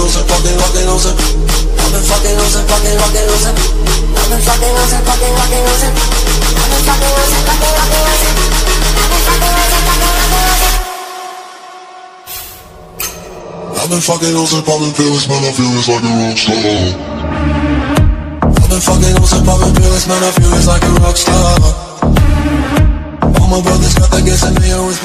losing, fucking, fucking losing. I've been fucking losing, fucking, fucking losing. I've been fucking losing, fucking, fucking losing. I've been fucking losing, fucking, fucking losing. I've been fucking losing, fucking, fucking. I've been fucking popping feelings, man, I feel it's like a rock star. I've been fucking losing, popping feelings, man, I feel it's like a rock star. All my brothers got that gas and they always.